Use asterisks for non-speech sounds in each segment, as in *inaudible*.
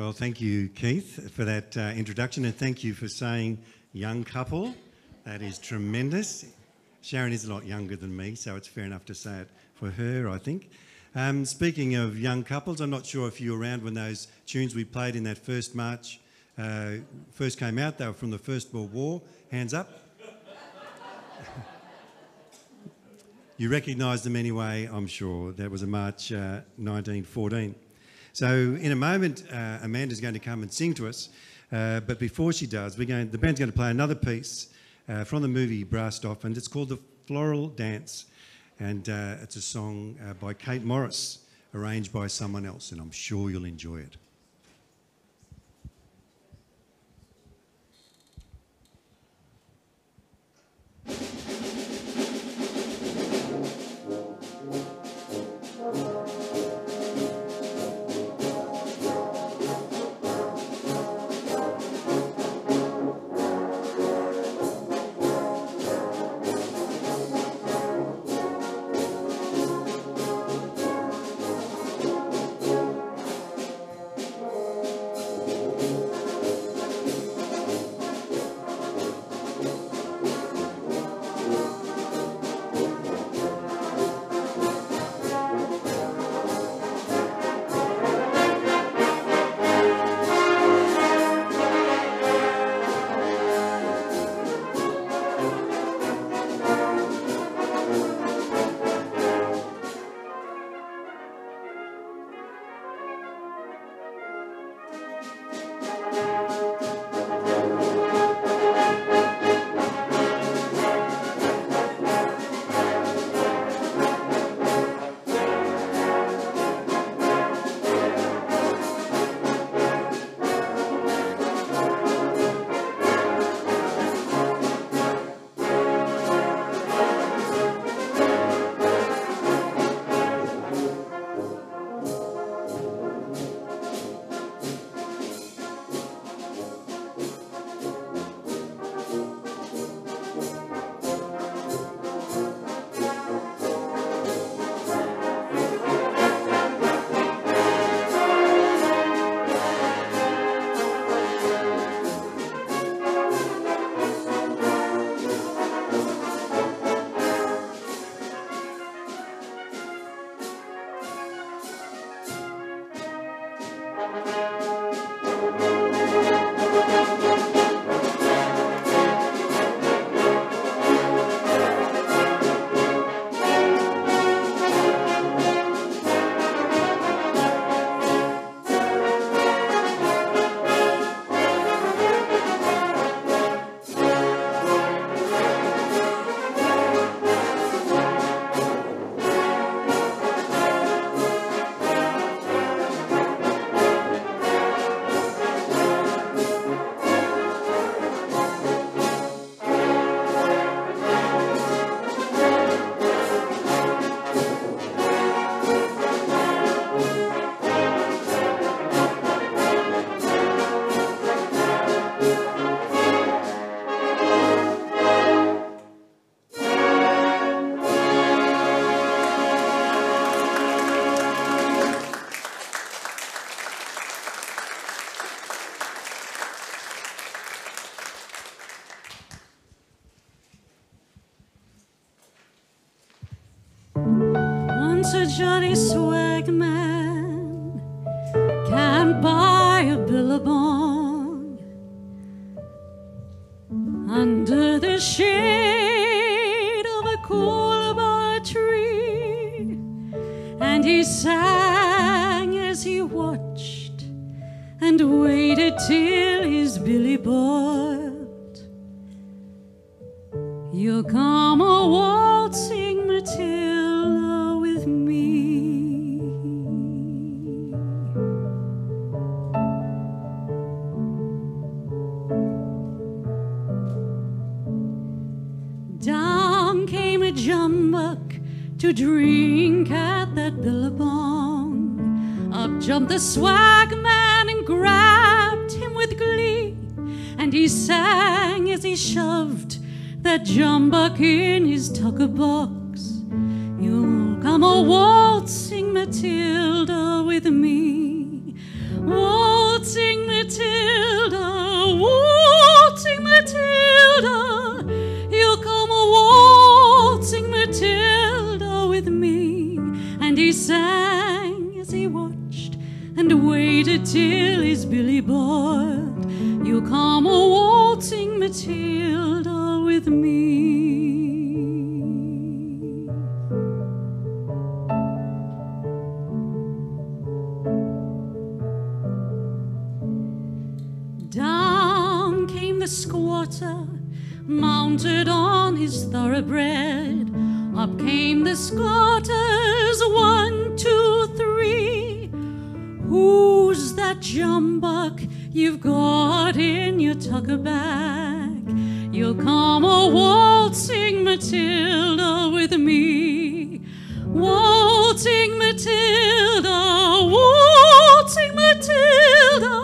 Well, thank you, Keith, for that uh, introduction, and thank you for saying young couple. That is tremendous. Sharon is a lot younger than me, so it's fair enough to say it for her, I think. Um, speaking of young couples, I'm not sure if you were around when those tunes we played in that first march uh, first came out. They were from the First World War. Hands up. *laughs* you recognise them anyway, I'm sure. That was a March uh, 1914. So in a moment, uh, Amanda's going to come and sing to us. Uh, but before she does, we're going, the band's going to play another piece uh, from the movie Brassed Off, and it's called The Floral Dance. And uh, it's a song uh, by Kate Morris, arranged by someone else, and I'm sure you'll enjoy it. Who's that jumbuck you've got in your tucker bag? You'll come a waltzing Matilda with me. Waltzing Matilda, waltzing Matilda,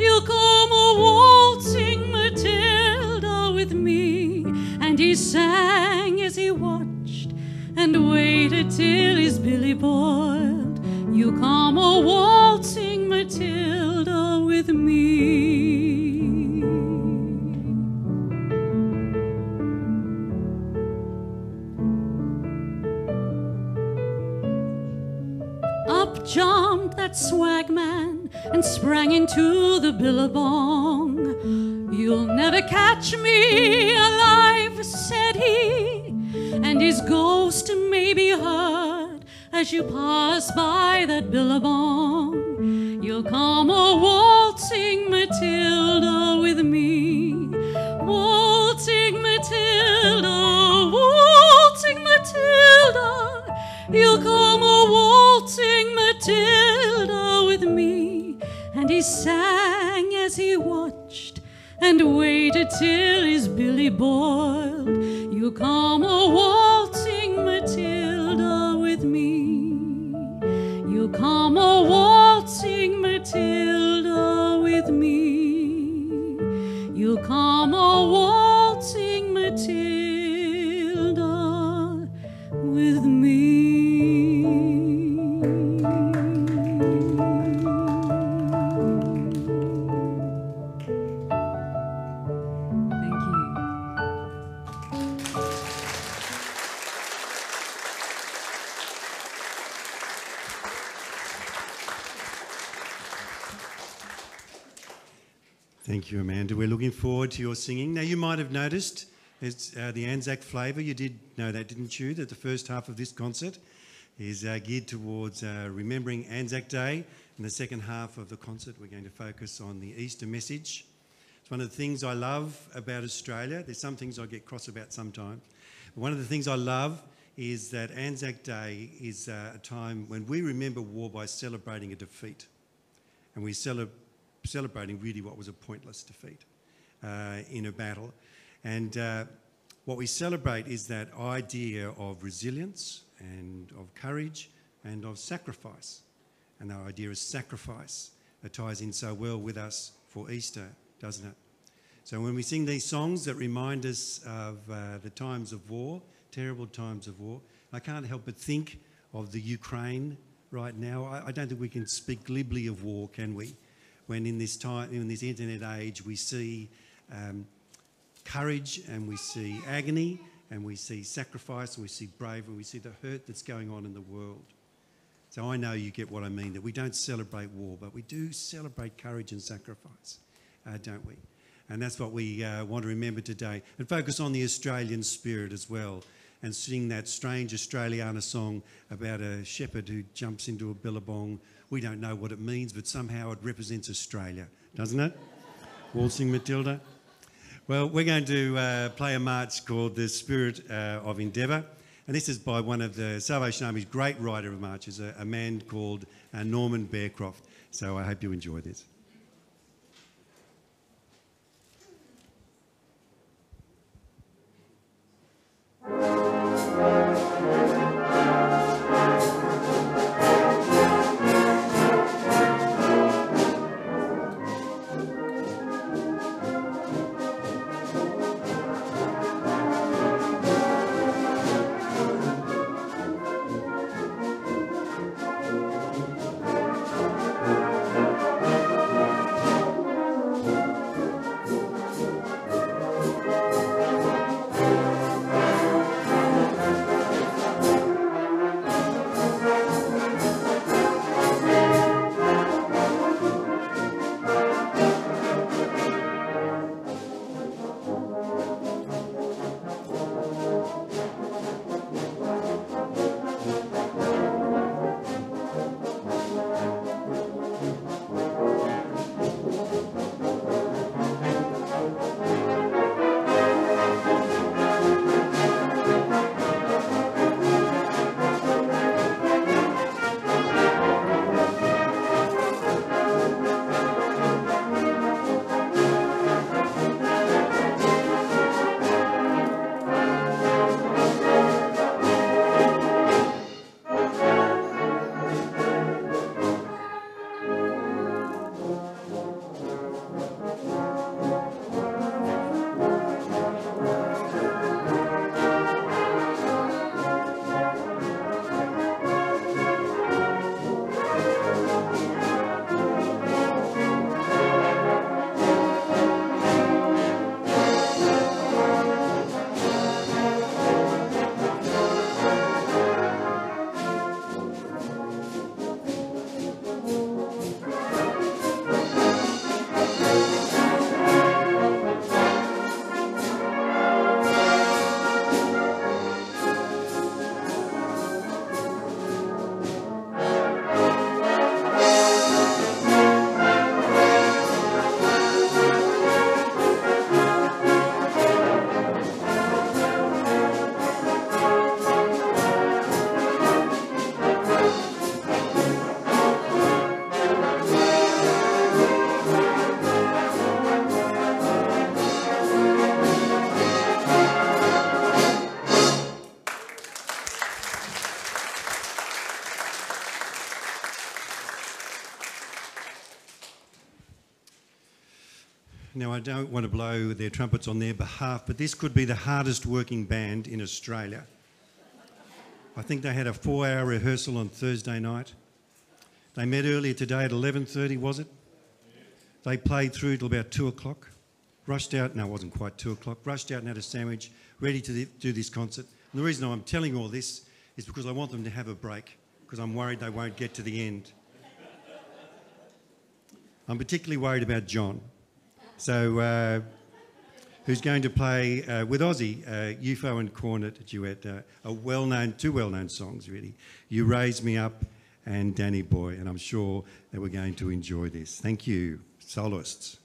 you'll come a waltzing Matilda with me. And he sang as he watched and waited till his billy boiled. You come a waltzing Matilda with me. Up jumped that swagman and sprang into the billabong. You'll never catch me alive, said he, and his ghost may be heard as you pass by that billabong. You'll come a waltzing Matilda with me. Waltzing Matilda, waltzing Matilda, you'll come a waltzing Matilda with me. And he sang as he watched and waited till his billy boiled. You come a waltzing with me. You come a waltzing Matilda We're looking forward to your singing. Now, you might have noticed it's uh, the Anzac flavour. You did know that, didn't you? That the first half of this concert is uh, geared towards uh, remembering Anzac Day. In the second half of the concert, we're going to focus on the Easter message. It's one of the things I love about Australia. There's some things I get cross about sometimes. But one of the things I love is that Anzac Day is uh, a time when we remember war by celebrating a defeat. And we cele- celebrating really what was a pointless defeat in a battle. And uh, what we celebrate is that idea of resilience and of courage and of sacrifice. And our idea of sacrifice that ties in so well with us for Easter, doesn't it? So when we sing these songs that remind us of uh, the times of war, terrible times of war, I can't help but think of the Ukraine right now. I, I don't think we can speak glibly of war, can we? When in this time, in this internet age, we see um, courage and we see agony and we see sacrifice and we see bravery, and we see the hurt that's going on in the world. So I know you get what I mean that we don't celebrate war, but we do celebrate courage and sacrifice, uh, don't we? And that's what we uh, want to remember today and focus on the Australian spirit as well and sing that strange Australiana song about a shepherd who jumps into a billabong. We don't know what it means, but somehow it represents Australia, doesn't it? Waltzing Matilda. Well, we're going to uh, play a march called The Spirit uh, of Endeavour. And this is by one of the Salvation Army's great writer of marches, a, a man called uh, Norman Bearcroft. So I hope you enjoy this. Don't want to blow their trumpets on their behalf, but this could be the hardest working band in Australia. I think they had a four-hour rehearsal on Thursday night. They met earlier today at 11.30, was it? They played through till about 2 o'clock. Rushed out, no, it wasn't quite 2 o'clock. Rushed out and had a sandwich, ready to do this concert. And the reason I'm telling all this is because I want them to have a break, because I'm worried they won't get to the end. I'm particularly worried about John. So, uh, who's going to play uh, with Ozzy, uh, UFO and Cornet duet, uh, a well-known, two well-known songs really. You Raise Me Up and Danny Boy, and I'm sure that we're going to enjoy this. Thank you, soloists.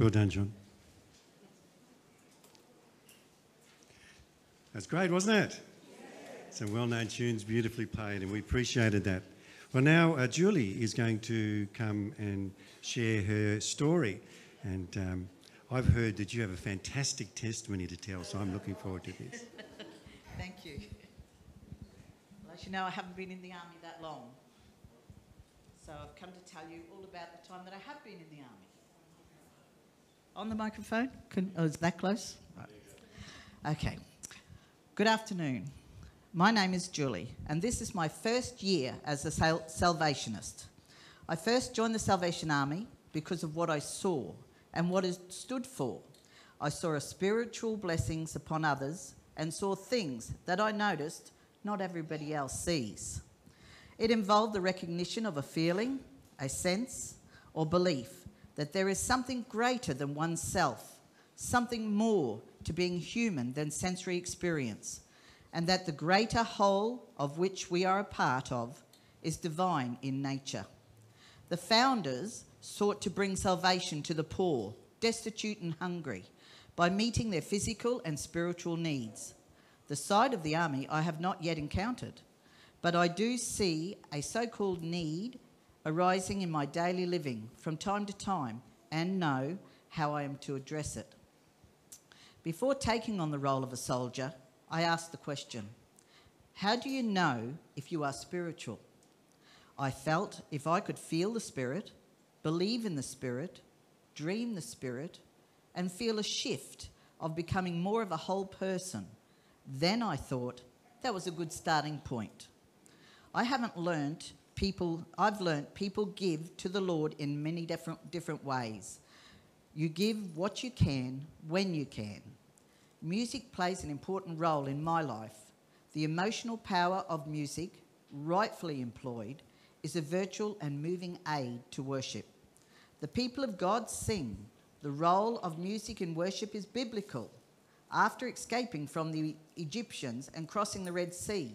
Well done, John. That's great, wasn't it? Some well known tunes, beautifully played, and we appreciated that. Well, now uh, Julie is going to come and share her story. And um, I've heard that you have a fantastic testimony to tell, so I'm looking forward to this. *laughs* Thank you. Well, as you know, I haven't been in the army that long. So I've come to tell you all about the time that I have been in the army. On the microphone? Can, oh, is that close? Okay. Good afternoon. My name is Julie, and this is my first year as a sal- Salvationist. I first joined the Salvation Army because of what I saw and what it stood for. I saw a spiritual blessings upon others and saw things that I noticed not everybody else sees. It involved the recognition of a feeling, a sense, or belief that there is something greater than oneself, something more to being human than sensory experience, and that the greater whole of which we are a part of is divine in nature. The founders sought to bring salvation to the poor, destitute, and hungry by meeting their physical and spiritual needs. The side of the army I have not yet encountered, but I do see a so called need arising in my daily living from time to time and know how I am to address it. Before taking on the role of a soldier, I asked the question How do you know if you are spiritual? I felt if I could feel the Spirit, believe in the Spirit, dream the Spirit, and feel a shift of becoming more of a whole person, then I thought that was a good starting point. I haven't learnt people, I've learnt people give to the Lord in many different, different ways. You give what you can when you can. Music plays an important role in my life. The emotional power of music, rightfully employed, is a virtual and moving aid to worship. The people of God sing. The role of music in worship is biblical. After escaping from the Egyptians and crossing the Red Sea,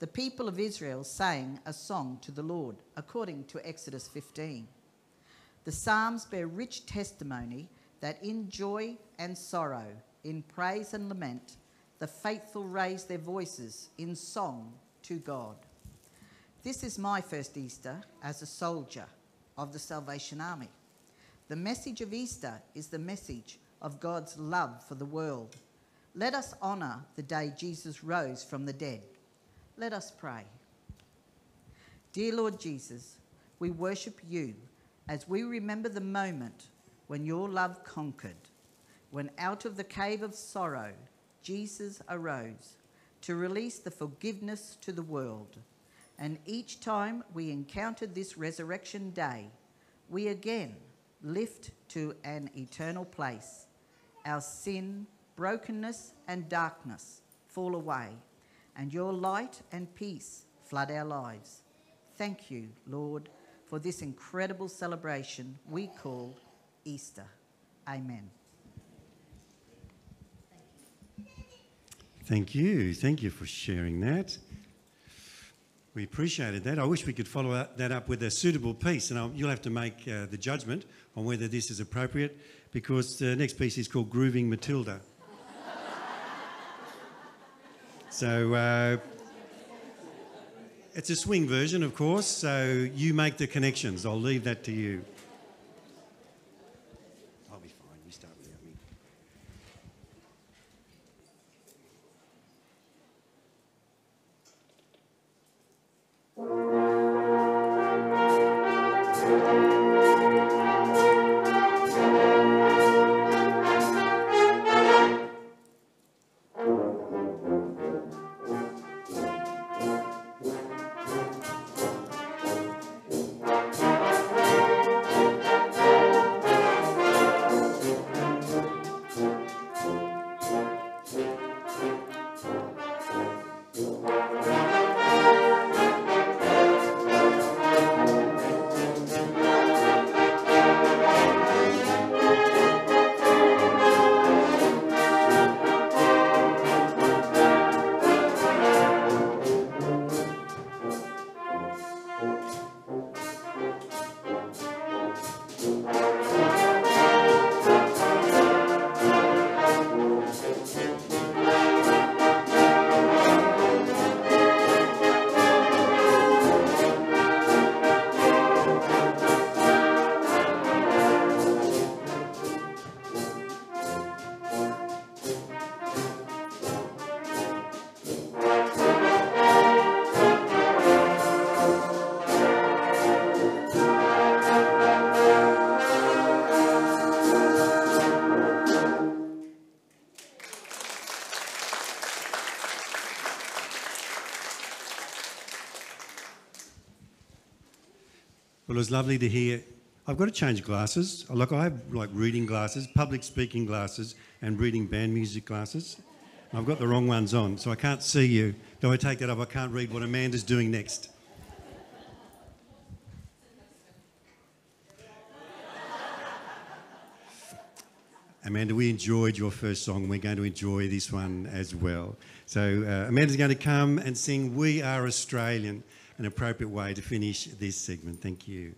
the people of Israel sang a song to the Lord, according to Exodus 15. The Psalms bear rich testimony that in joy and sorrow, in praise and lament, the faithful raise their voices in song to God. This is my first Easter as a soldier of the Salvation Army. The message of Easter is the message of God's love for the world. Let us honour the day Jesus rose from the dead. Let us pray. Dear Lord Jesus, we worship you as we remember the moment when your love conquered, when out of the cave of sorrow, Jesus arose to release the forgiveness to the world. And each time we encountered this resurrection day, we again lift to an eternal place. Our sin, brokenness, and darkness fall away, and your light and peace flood our lives. Thank you, Lord, for this incredible celebration we call Easter. Amen. Thank you. Thank you for sharing that. We appreciated that. I wish we could follow that up with a suitable piece, and I'll, you'll have to make uh, the judgment on whether this is appropriate because the next piece is called Grooving Matilda. So uh, it's a swing version, of course, so you make the connections. I'll leave that to you. Lovely to hear. I've got to change glasses. Like I have like reading glasses, public speaking glasses, and reading band music glasses. I've got the wrong ones on, so I can't see you. Though I take that off, I can't read what Amanda's doing next. *laughs* Amanda, we enjoyed your first song. We're going to enjoy this one as well. So, uh, Amanda's going to come and sing We Are Australian, an appropriate way to finish this segment. Thank you.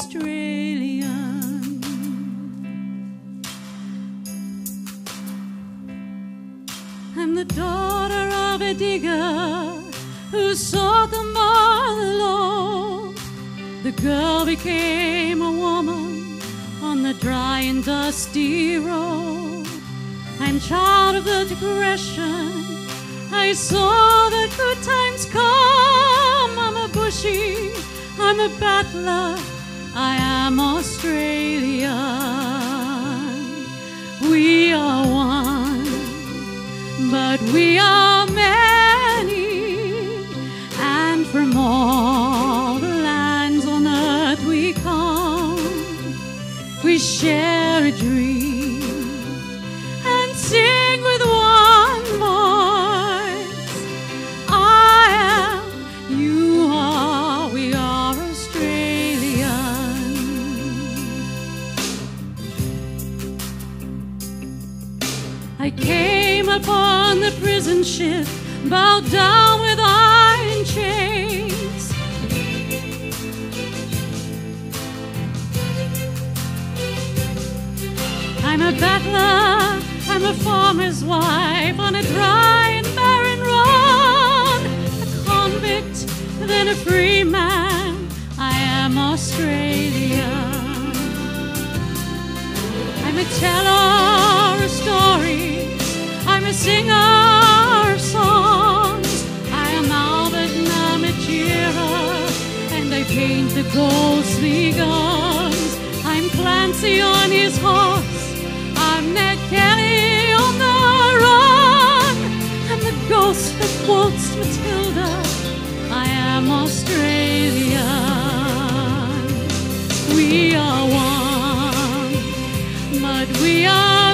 Australian. I'm the daughter of a digger who sought the mother. The girl became a woman on the dry and dusty road. I'm child of the depression. I saw the good times come. I'm a bushy, I'm a battler. I am Australian. We are one but we are many, and from all the lands on earth we come. We share prison bowed down with iron chains. I'm a battler, I'm a farmer's wife on a dry and barren run. A convict, then a free man. I am Australia. I'm a teller of stories. I'm a singer the ghostly guns. I'm Clancy on his horse. I'm Ned Kelly on the run. I'm the ghost that waltzed Matilda. I am Australian. We are one but we are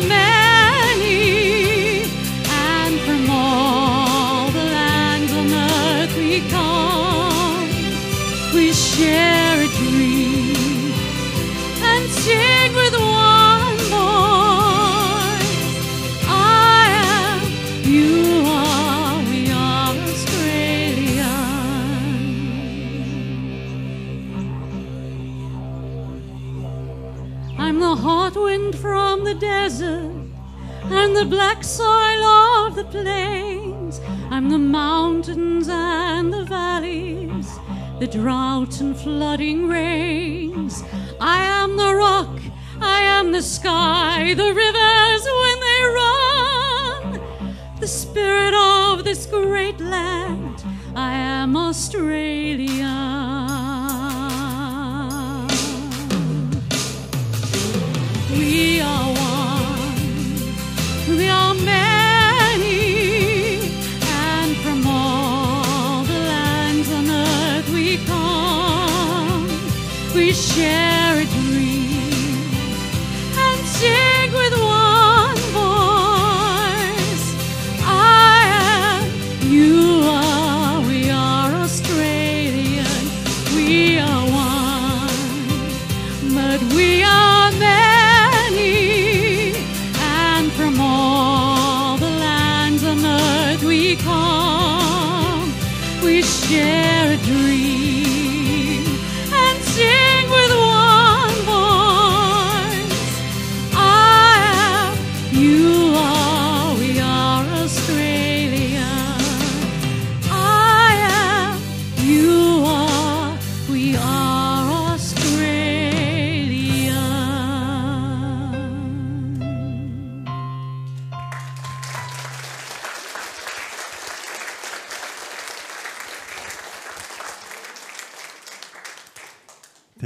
the black soil of the plains. I'm the mountains and the valleys, the drought and flooding rains. I am the rock, I am the sky, the rivers when they run. The spirit of this great land, I am Australia.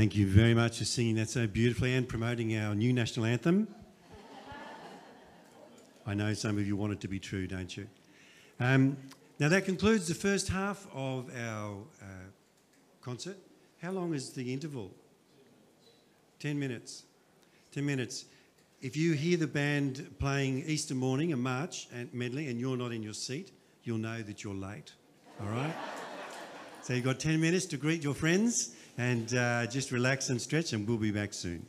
Thank you very much for singing that so beautifully and promoting our new national anthem. I know some of you want it to be true, don't you? Um, now, that concludes the first half of our uh, concert. How long is the interval? 10 minutes. 10 minutes. If you hear the band playing Easter morning, a march and medley, and you're not in your seat, you'll know that you're late. All right? so you've got 10 minutes to greet your friends and uh, just relax and stretch, and we'll be back soon.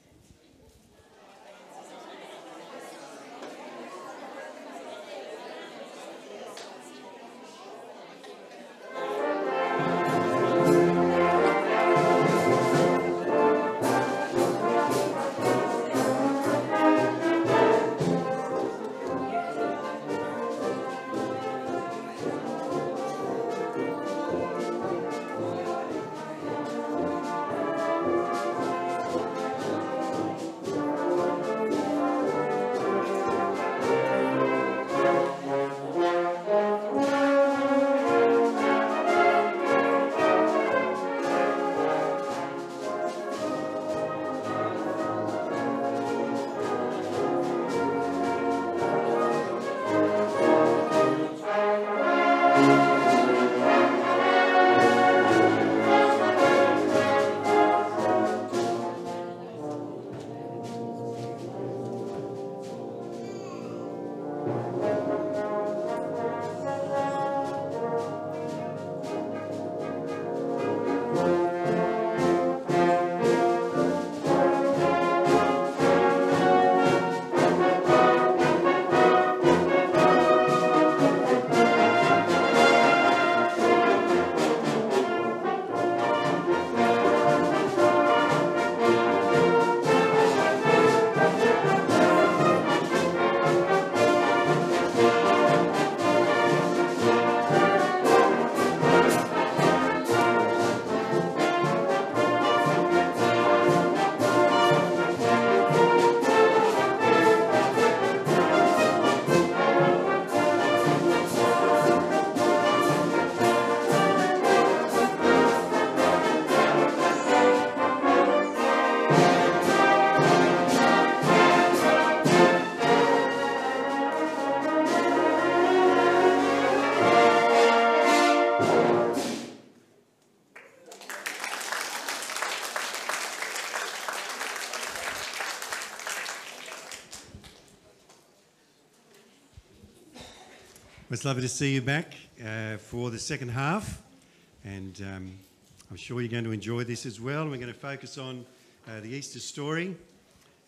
Lovely to see you back uh, for the second half, and um, I'm sure you're going to enjoy this as well. We're going to focus on uh, the Easter story,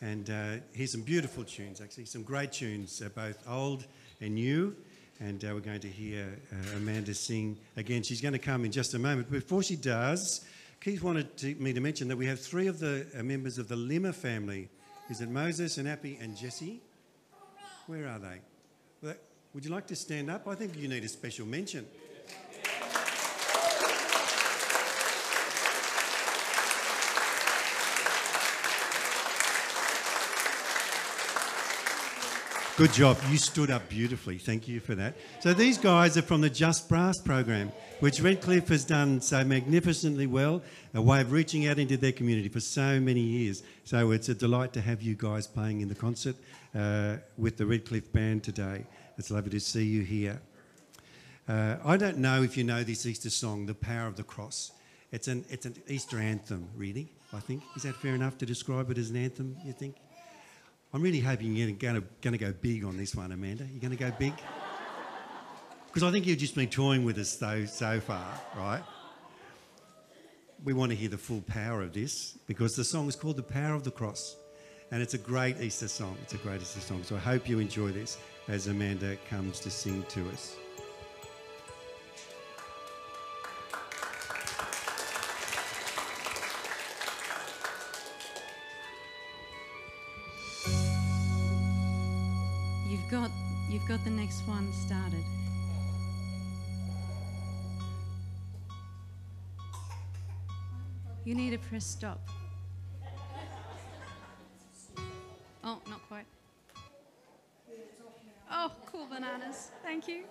and uh, some beautiful tunes, actually, some great tunes, uh, both old and new. And uh, we're going to hear uh, Amanda sing again. She's going to come in just a moment. Before she does, Keith wanted to, me to mention that we have three of the members of the Limmer family. Is it Moses and Appy and Jesse? Where are they? Would you like to stand up? I think you need a special mention. Good job. You stood up beautifully. Thank you for that. So these guys are from the Just Brass program, which Redcliffe has done so magnificently well, a way of reaching out into their community for so many years. So it's a delight to have you guys playing in the concert uh, with the Redcliffe band today. It's lovely to see you here. Uh, I don't know if you know this Easter song, The Power of the Cross. It's an, it's an Easter anthem, really, I think. Is that fair enough to describe it as an anthem, you think? I'm really hoping you're going to, go big on this one, Amanda. You're going to go big? *laughs* Because I think you've just been toying with us though so far, right? We want to hear the full power of this because the song is called The Power of the Cross. And it's a great Easter song. It's a great Easter song. So I hope you enjoy this as Amanda comes to sing to us. You've got you've got the next one started. You need to press stop. Oh, not quite. Oh, cool bananas. Thank you.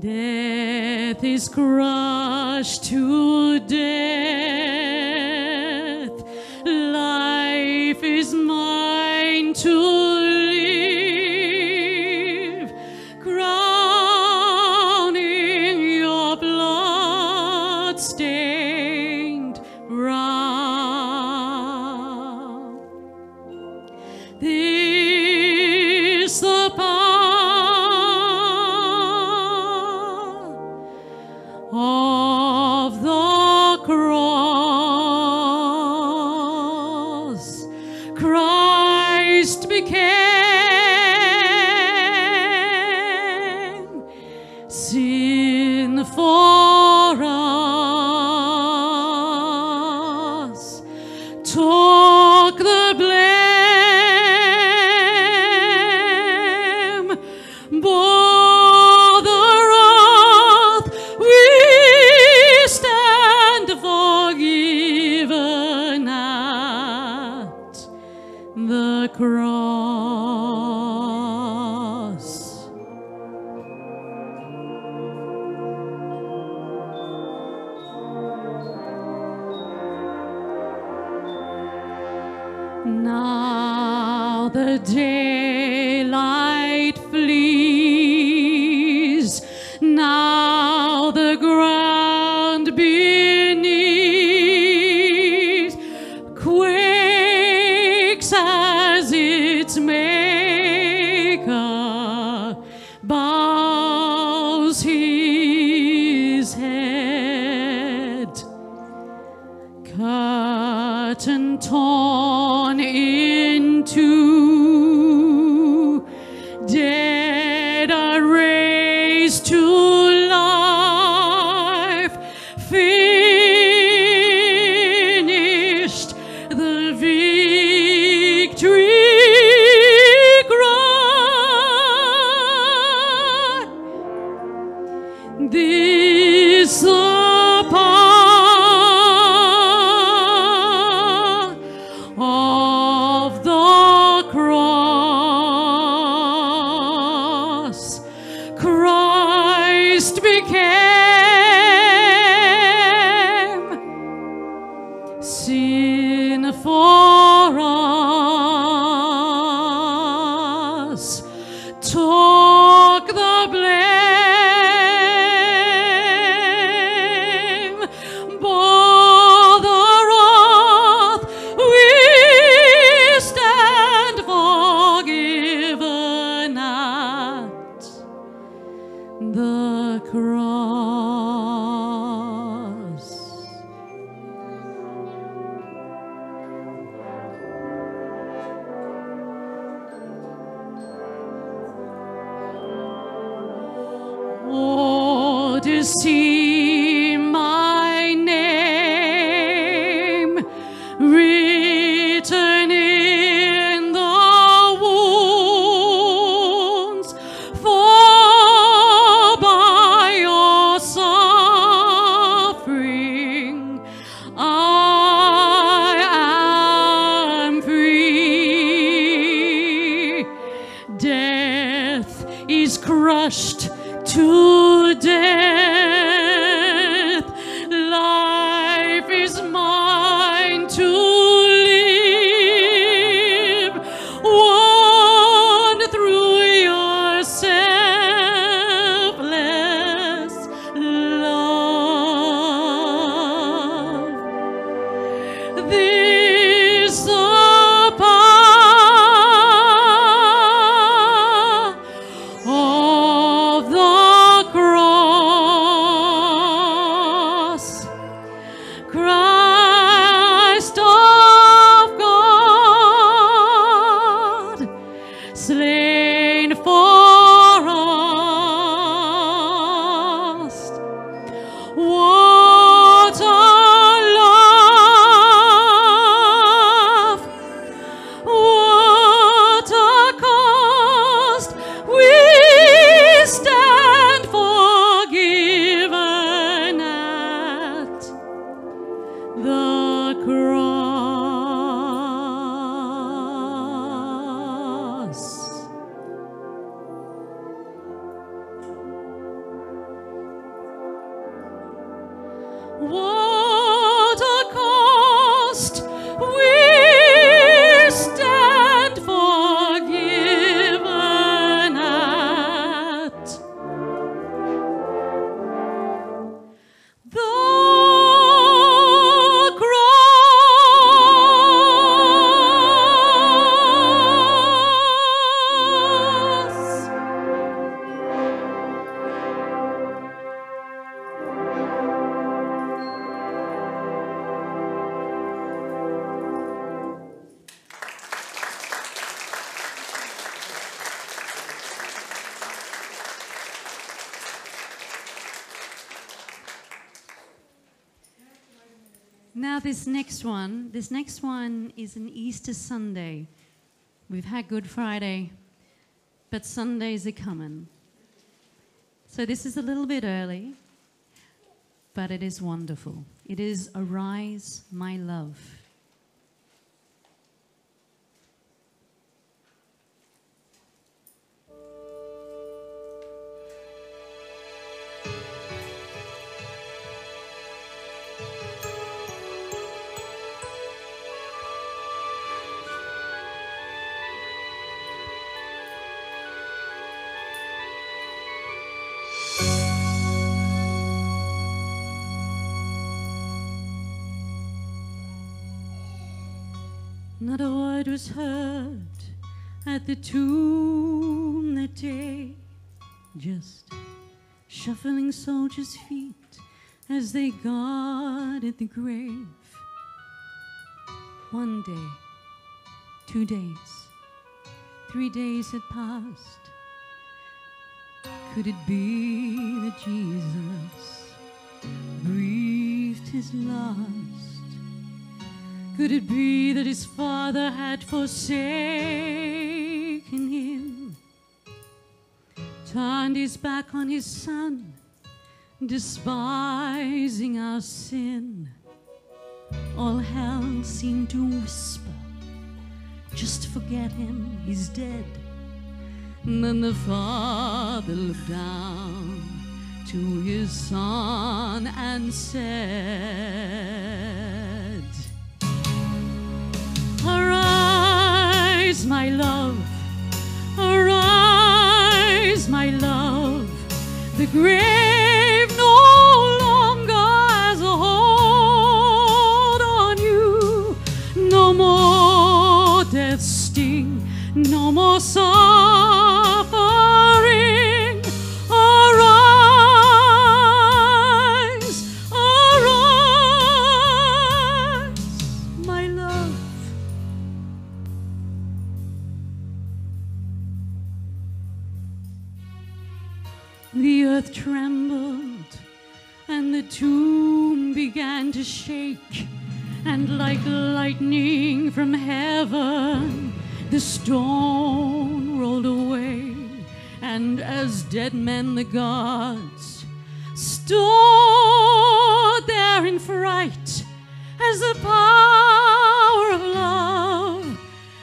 Death is crushed to Christ became What next one, this next one is an Easter Sunday. We've had Good Friday, but Sundays are coming. So, this is a little bit early, but it is wonderful. It is Arise, My Love. Was heard at the tomb that day, just shuffling soldiers' feet as they guarded the grave. One day, two days, three days had passed. Could it be that Jesus breathed his last? Could it be that his father had forsaken him? Turned his back on his son, despising our sin. All hell seemed to whisper, just forget him, he's dead. And then the father looked down to his son and said, my love, arise, my love. The grave to shake, and like lightning from heaven, the stone rolled away. And as dead men, the gods stood there in fright as the power of love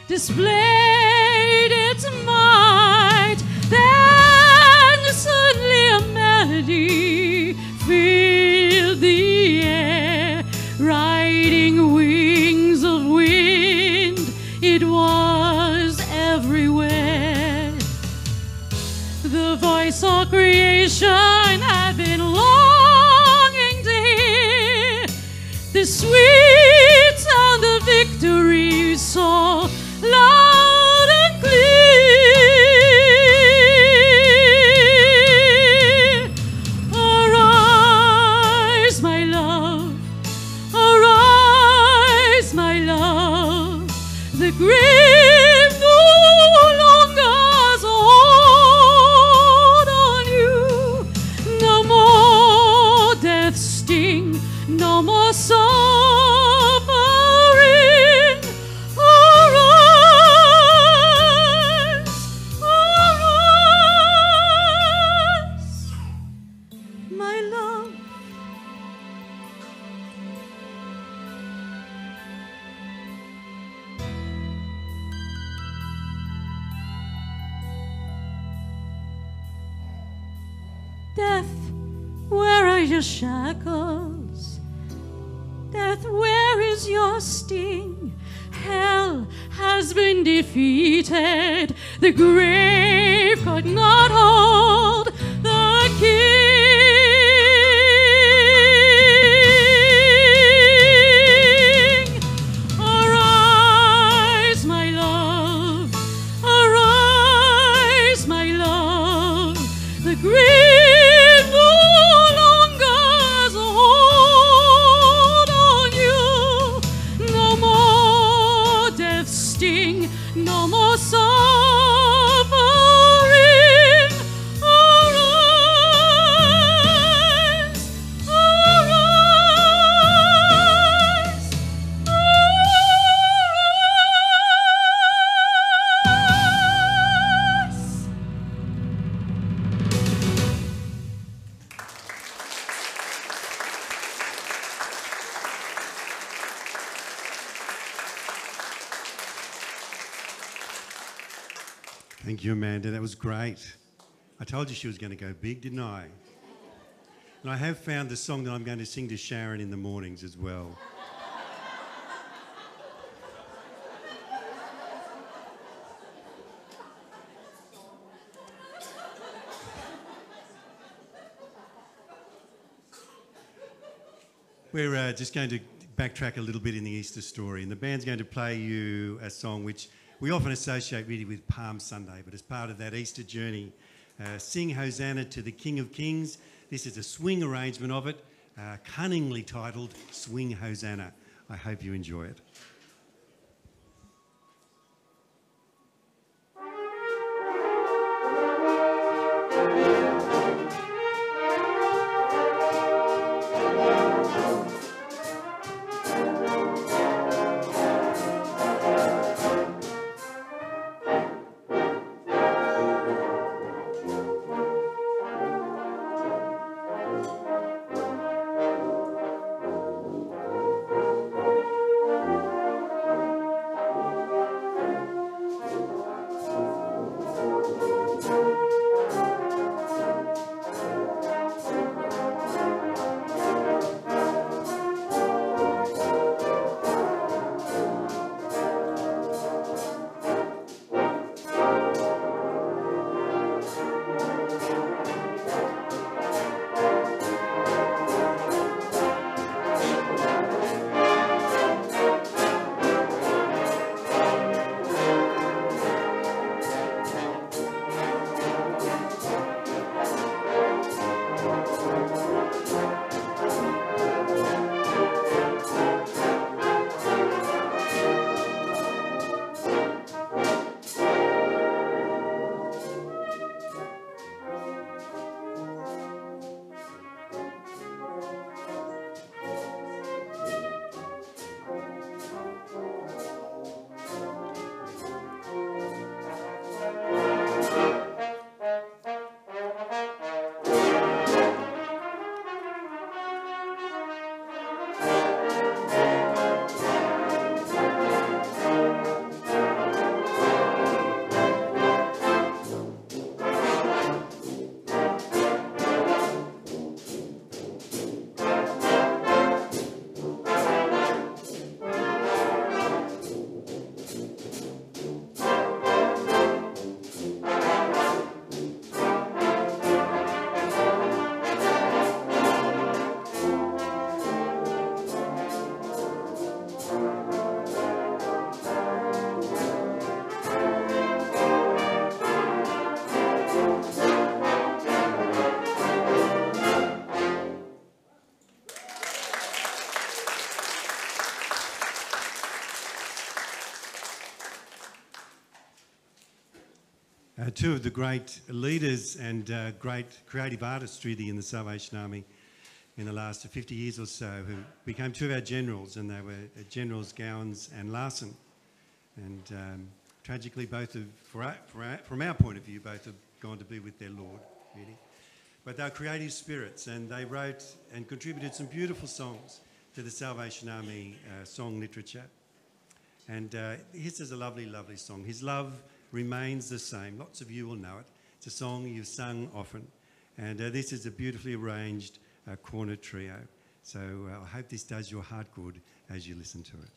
displayed creation had been longing to hear the sweet sound of victory you Death, where is your sting? Hell has been defeated. The grave could not hold I told you she was going to go big, didn't I? And I have found the song that I'm going to sing to Sharon in the mornings as well. We're uh, just going to backtrack a little bit in the Easter story, and the band's going to play you a song which we often associate really with Palm Sunday, but as part of that Easter journey, uh, sing Hosanna to the King of Kings. This is a swing arrangement of it, uh, cunningly titled Swing Hosanna. I hope you enjoy it. Two of the great leaders and uh, great creative artists really in the Salvation Army in the last 50 years or so who became two of our generals, and they were uh, Generals Gowans and Larsson. And um, tragically, both for our, from our point of view, both have gone to be with their Lord, really. But they're creative spirits, and they wrote and contributed some beautiful songs to the Salvation Army uh, song literature. And uh, this is a lovely, lovely song. His love remains the same. Lots of you will know it. It's a song you've sung often. And uh, this is a beautifully arranged uh, trio. So uh, I hope this does your heart good as you listen to it.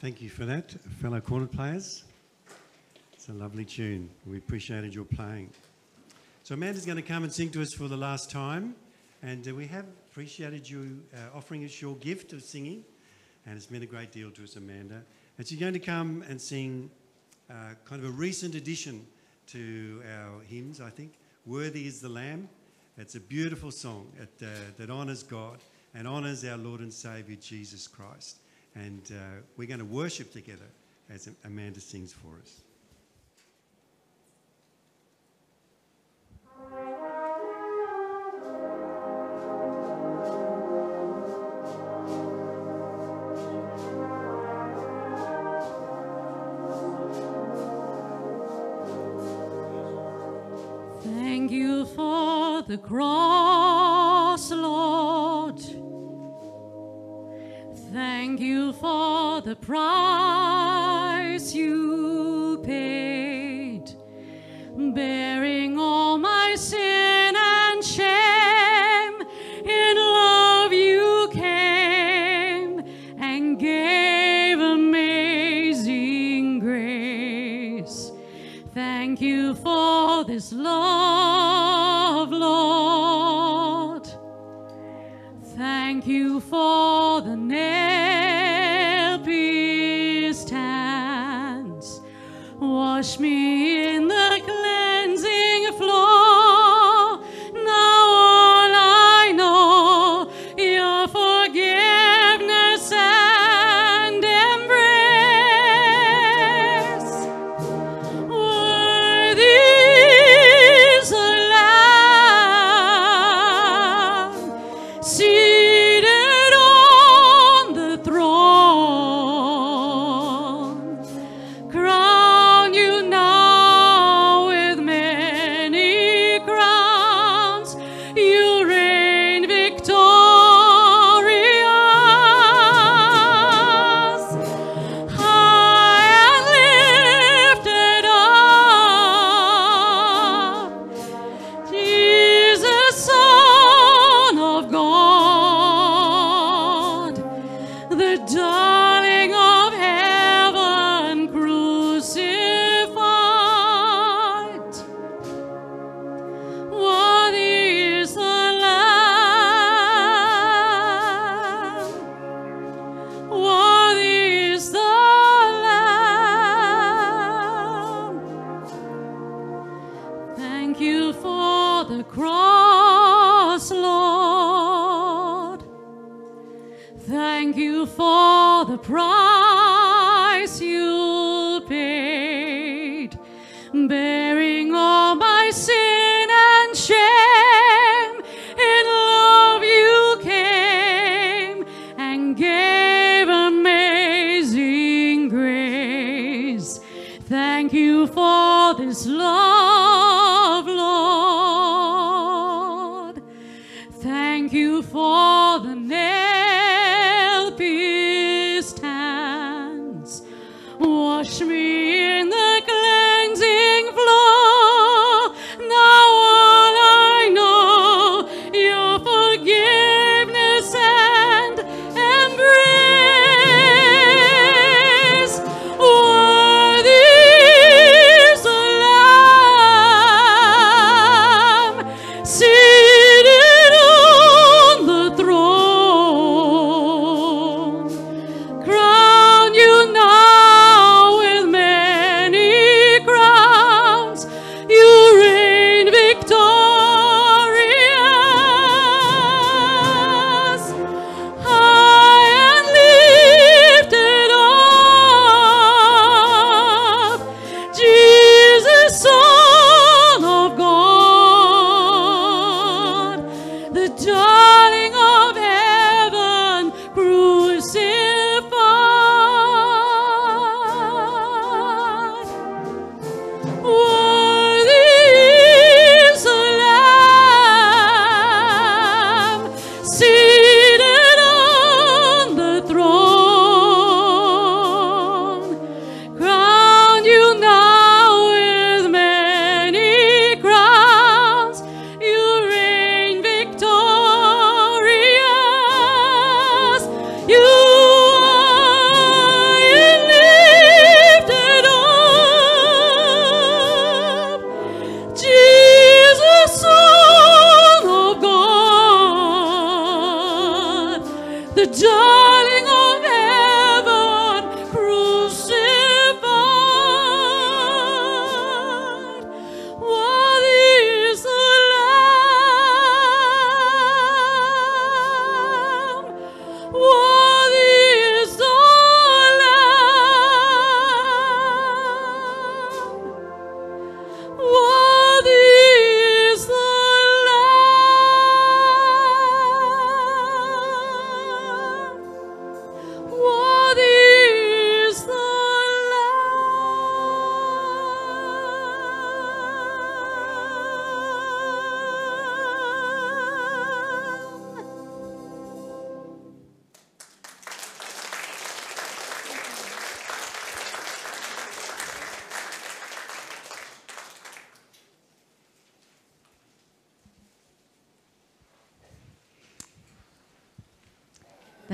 Thank you for that, fellow cornet players. It's a lovely tune. We appreciated your playing. So Amanda's going to come and sing to us for the last time, and uh, we have appreciated you uh, offering us your gift of singing, and it's meant a great deal to us, Amanda. And she's going to come and sing uh, kind of a recent addition to our hymns, I think. Worthy is the Lamb. It's a beautiful song that, uh, that honours God and honours our Lord and Saviour Jesus Christ. And uh, we're going to worship together as Amanda sings for us.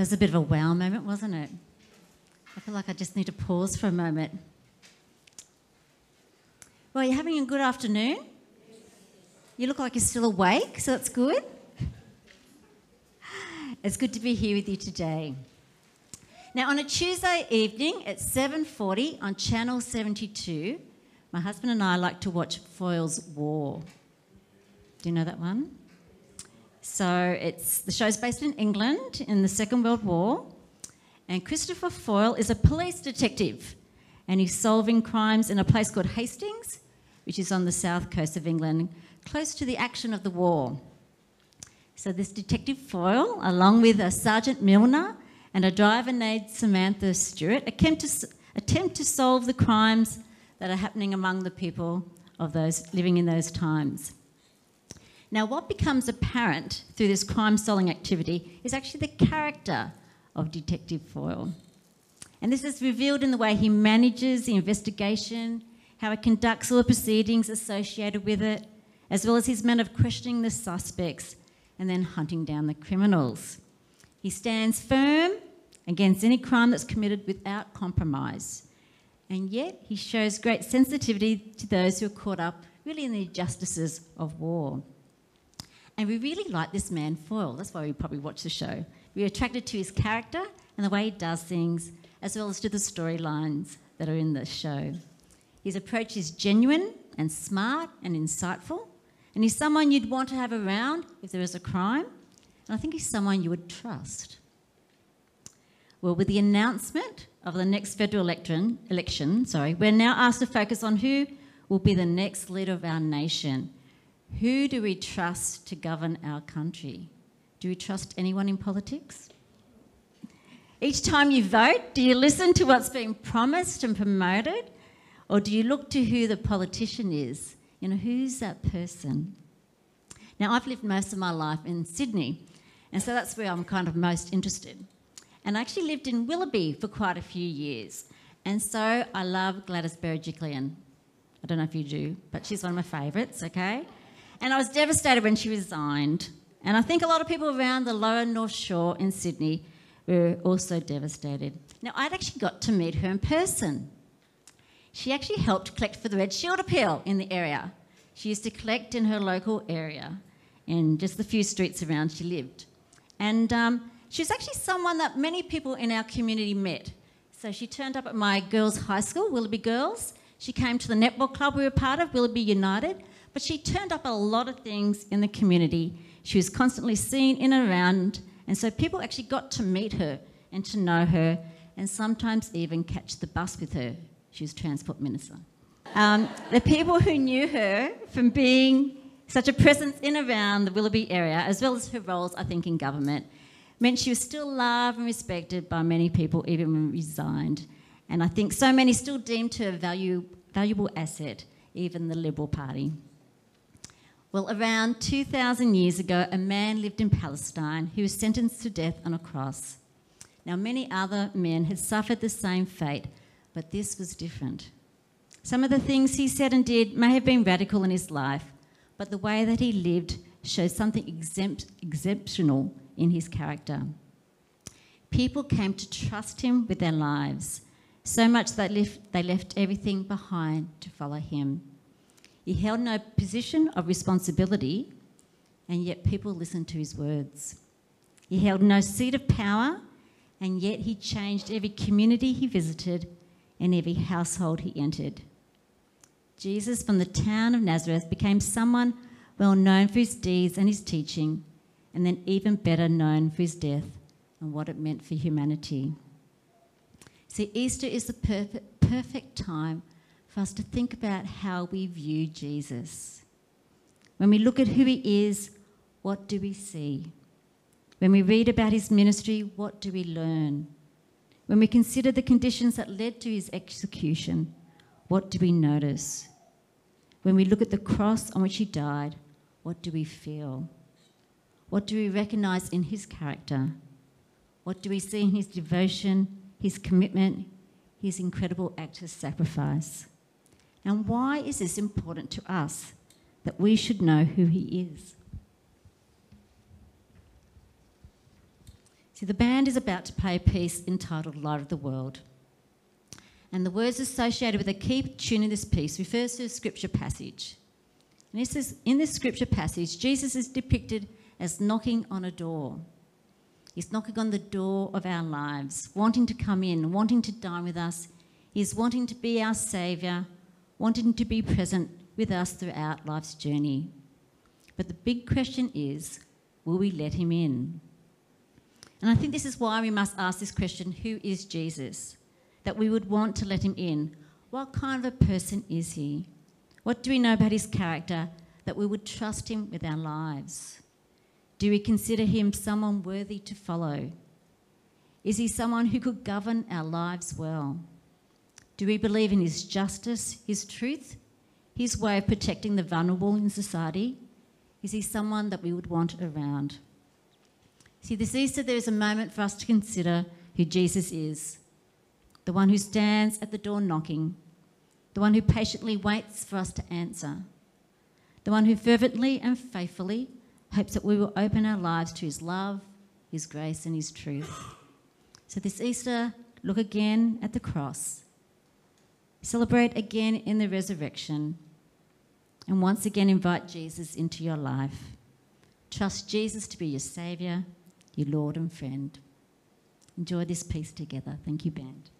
was a bit of a wow moment, wasn't it? I feel like I just need to pause for a moment. Well, you're having a good afternoon. You look like you're still awake, so that's good. *laughs* It's good to be here with you today. Now, on a Tuesday evening at 7:40 on Channel 72, my husband and I like to watch Foyle's War. Do you know that one? So it's the show's based in England in the Second World War, and Christopher Foyle is a police detective, and he's solving crimes in a place called Hastings, which is on the south coast of England, close to the action of the war. So this detective Foyle, along with a Sergeant Milner and a driver named Samantha Stewart, attempt to, attempt to solve the crimes that are happening among the people of those living in those times. Now, what becomes apparent through this crime solving activity is actually the character of Detective Foyle. And this is revealed in the way he manages the investigation, how he conducts all the proceedings associated with it, as well as his manner of questioning the suspects and then hunting down the criminals. He stands firm against any crime that's committed without compromise. And yet, he shows great sensitivity to those who are caught up really in the injustices of war. And we really like this man, Foyle. That's why we probably watch the show. We're attracted to his character and the way he does things, as well as to the storylines that are in the show. His approach is genuine and smart and insightful, and he's someone you'd want to have around if there is a crime, and I think he's someone you would trust. Well, with the announcement of the next federal election, election, sorry, we're now asked to focus on who will be the next leader of our nation. Who do we trust to govern our country? Do we trust anyone in politics? Each time you vote, do you listen to what's being promised and promoted? Or do you look to who the politician is? You know, who's that person? Now, I've lived most of my life in Sydney, and so that's where I'm kind of most interested. And I actually lived in Willoughby for quite a few years, and so I love Gladys Berejiklian. I don't know if you do, but she's one of my favourites, okay? And I was devastated when she resigned. And I think a lot of people around the lower North Shore in Sydney were also devastated. Now, I'd actually got to meet her in person. She actually helped collect for the Red Shield Appeal in the area. She used to collect in her local area, in just the few streets around she lived. And um, she was actually someone that many people in our community met. So she turned up at my girls' high school, Willoughby Girls. She came to the netball club we were part of, Willoughby United. But she turned up a lot of things in the community. She was constantly seen in and around, and so people actually got to meet her and to know her, and sometimes even catch the bus with her. She was Transport Minister. Um, the people who knew her from being such a presence in and around the Willoughby area, as well as her roles, I think, in government, meant she was still loved and respected by many people, even when resigned. And I think so many still deemed her a value, valuable asset, even the Liberal Party. Well, around 2,000 years ago, a man lived in Palestine who was sentenced to death on a cross. Now, many other men had suffered the same fate, but this was different. Some of the things he said and did may have been radical in his life, but the way that he lived shows something exempt, exceptional in his character. People came to trust him with their lives, so much that they left everything behind to follow him. He held no position of responsibility, and yet people listened to his words. He held no seat of power, and yet he changed every community he visited and every household he entered. Jesus from the town of Nazareth became someone well known for his deeds and his teaching, and then even better known for his death and what it meant for humanity. See, Easter is the perfect, perfect time for us to think about how we view Jesus. When we look at who he is, what do we see? When we read about his ministry, what do we learn? When we consider the conditions that led to his execution, what do we notice? When we look at the cross on which he died, what do we feel? What do we recognize in his character? What do we see in his devotion, his commitment, his incredible act of sacrifice? And why is this important to us that we should know who he is? See, the band is about to play a piece entitled Light of the World. And the words associated with the key tune in this piece refers to a scripture passage. And this is, in this scripture passage, Jesus is depicted as knocking on a door. He's knocking on the door of our lives, wanting to come in, wanting to dine with us. He's wanting to be our Saviour, wanting to be present with us throughout life's journey. But the big question is will we let him in? And I think this is why we must ask this question who is Jesus? That we would want to let him in. What kind of a person is he? What do we know about his character that we would trust him with our lives? Do we consider him someone worthy to follow? Is he someone who could govern our lives well? Do we believe in his justice, his truth, his way of protecting the vulnerable in society? Is he someone that we would want around? See, this Easter, there is a moment for us to consider who Jesus is the one who stands at the door knocking, the one who patiently waits for us to answer, the one who fervently and faithfully hopes that we will open our lives to his love, his grace, and his truth. So this Easter, look again at the cross, celebrate again in the resurrection, and once again invite Jesus into your life. Trust Jesus to be your Saviour, your Lord and friend. Enjoy this piece together. Thank you, band.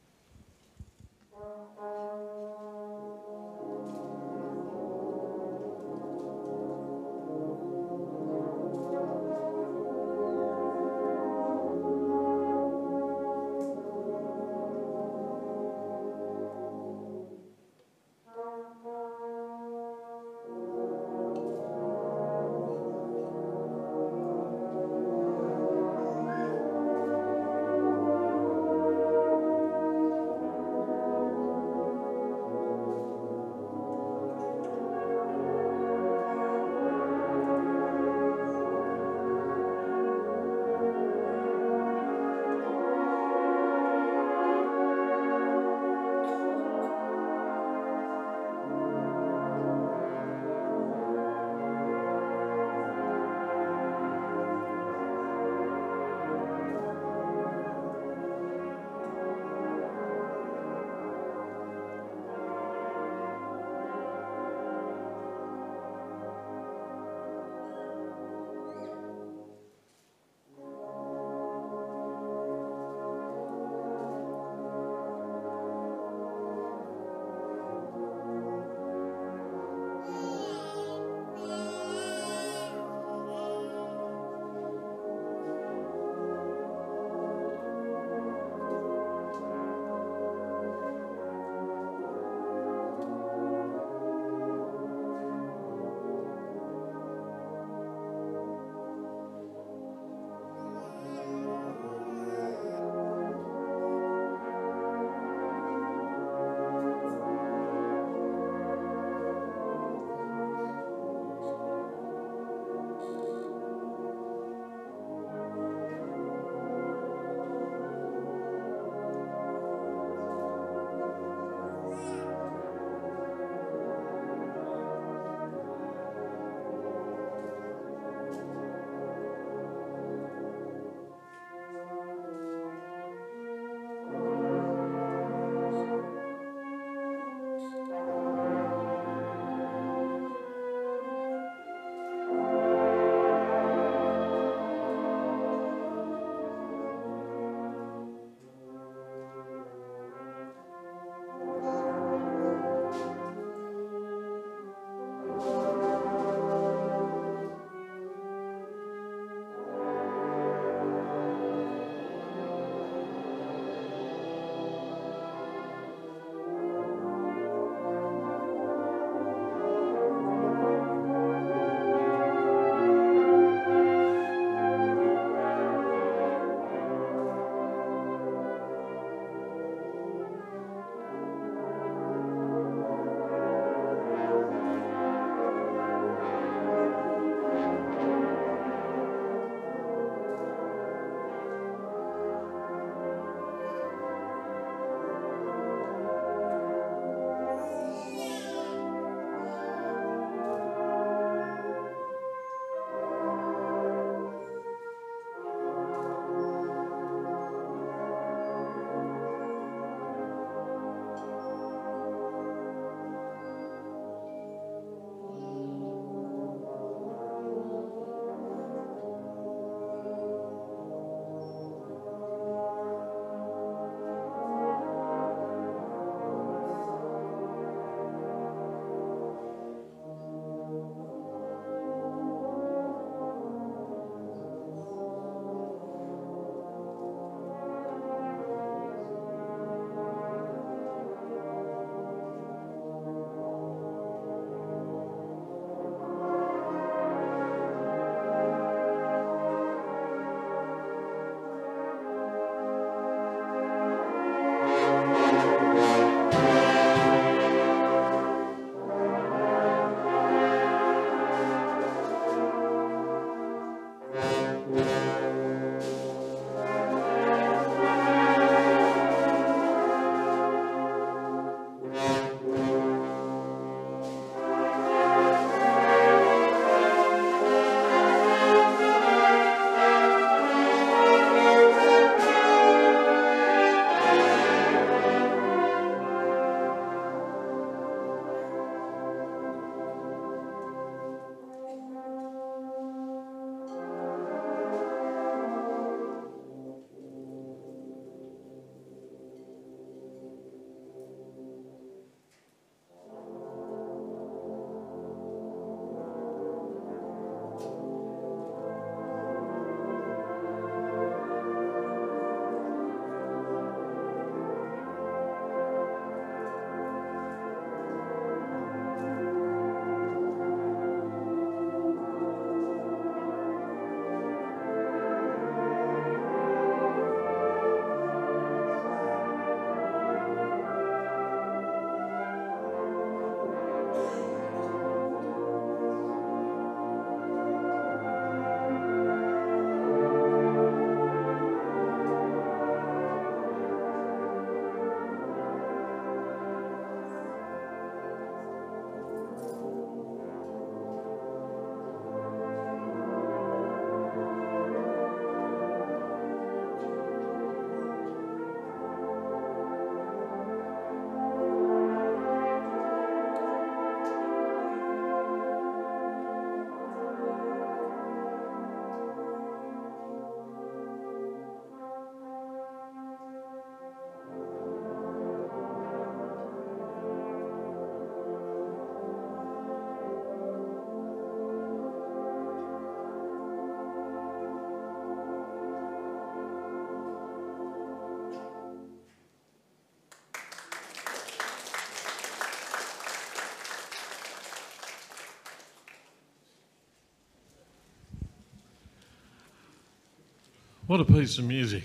What a piece of music.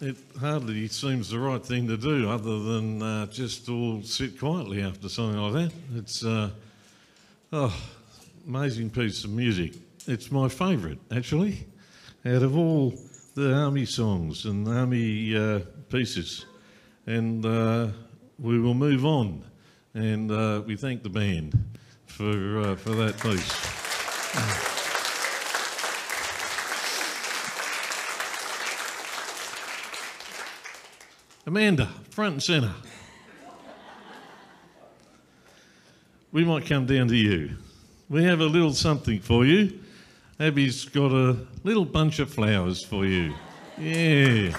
It hardly seems the right thing to do other than uh, just all sit quietly after something like that. It's uh, oh, amazing piece of music. It's my favourite, actually, out of all the army songs and army uh, pieces. And uh, we will move on. And uh, we thank the band for, uh, for that piece. Amanda, front and centre. We might come down to you. We have a little something for you. Abby's got a little bunch of flowers for you. Yeah.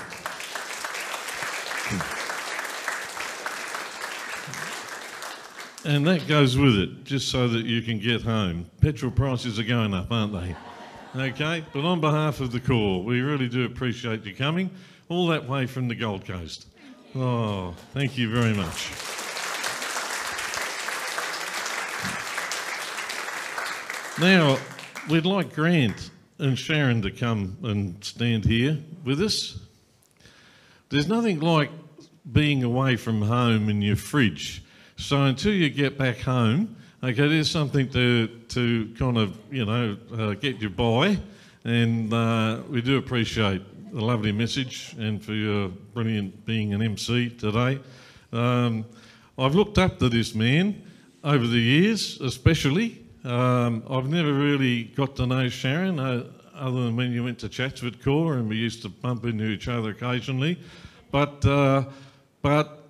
And that goes with it, just so that you can get home. Petrol prices are going up, aren't they? Okay, but on behalf of the Corps, we really do appreciate you coming all that way from the Gold Coast. Oh, thank you very much. Now, we'd like Grant and Sharon to come and stand here with us. There's nothing like being away from home in your fridge. So until you get back home, okay, there's something to, to kind of, you know, uh, get you by. And uh, we do appreciate the lovely message and for your brilliant being an MC today. Um, I've looked up to this man over the years, especially. Um, I've never really got to know Sharon, uh, other than when you went to Chatswood Corps and we used to bump into each other occasionally. But, uh, but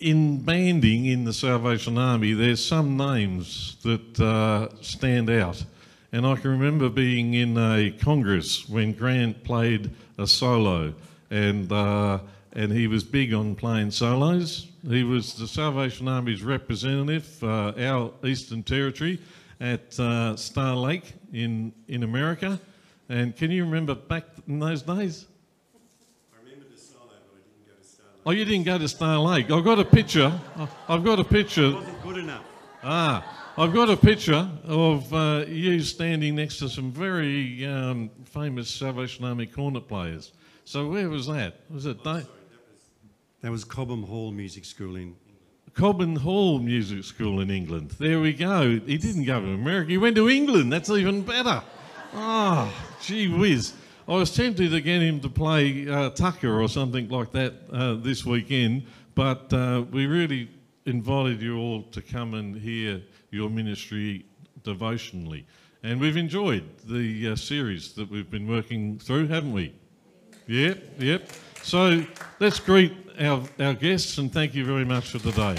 in banding in the Salvation Army, there's some names that uh, stand out. And I can remember being in a congress when Grant played a solo, and uh, and he was big on playing solos. He was the Salvation Army's representative, uh, our Eastern Territory, at uh, Star Lake in in America. And can you remember back in those days? I remember the solo, but I didn't go to Star Lake. Oh, you didn't go to Star Lake. I've got a picture. I've got a picture. wasn't good enough. Ah, I've got a picture of uh, you standing next to some very um, famous Salvation Army cornet players. So where was that? Was it da- That was Cobham Hall Music School in. Cobham Hall Music School in England? There we go. He didn't go to America. He went to England. That's even better. Ah, gee whiz. I was tempted to get him to play uh, Tucker or something like that uh, this weekend, but uh, we really invited you all to come and hear your ministry devotionally. And we've enjoyed the uh, series that we've been working through, haven't we? Yep, yep. So let's greet our, our guests and thank you very much for today.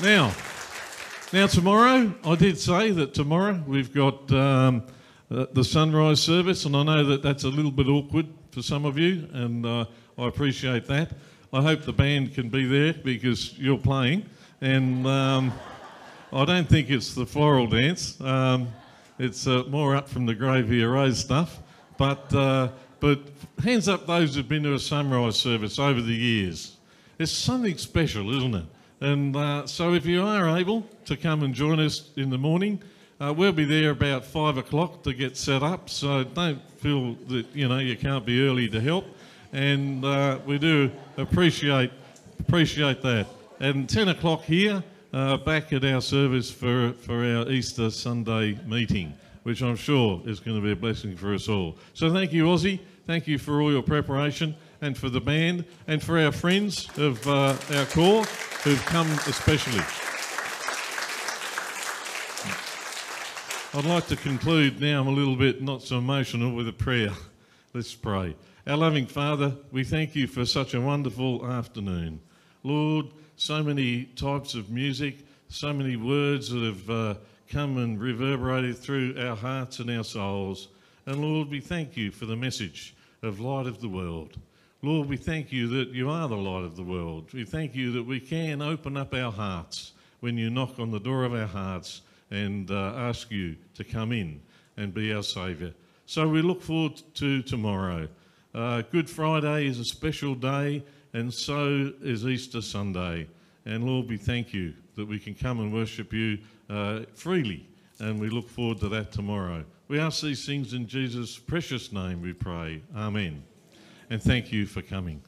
*clears throat* now, now tomorrow, I did say that tomorrow we've got um, the sunrise service, and I know that that's a little bit awkward for some of you, and uh, I appreciate that. I hope the band can be there because you're playing, and um, I don't think it's the floral dance. Um, it's uh, more up from the gravy arose stuff, but uh, but hands up those who've been to a sunrise service over the years. It's something special, isn't it? And uh, so if you are able to come and join us in the morning, uh, we'll be there about five o'clock to get set up. So don't feel that you know you can't be early to help, and uh, we do appreciate appreciate that. And ten o'clock here, uh, back at our service for for our Easter Sunday meeting, which I'm sure is going to be a blessing for us all. So thank you, Aussie. Thank you for all your preparation and for the band and for our friends of uh, our Corps who've come especially. I'd like to conclude now. I'm a little bit not so emotional with a prayer. *laughs* Let's pray. Our loving Father, we thank you for such a wonderful afternoon. Lord, so many types of music, so many words that have uh, come and reverberated through our hearts and our souls. And Lord, we thank you for the message of light of the world. Lord, we thank you that you are the light of the world. We thank you that we can open up our hearts when you knock on the door of our hearts and uh, ask you to come in and be our Saviour. So we look forward to tomorrow. Uh, Good Friday is a special day, and so is Easter Sunday. And Lord, we thank you that we can come and worship you uh, freely and we look forward to that tomorrow. We ask these things in Jesus' precious name, we pray. Amen. And thank you for coming.